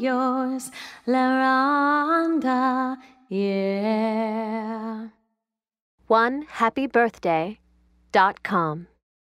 yours, LaRonda, yeah. One happy birthday dot com.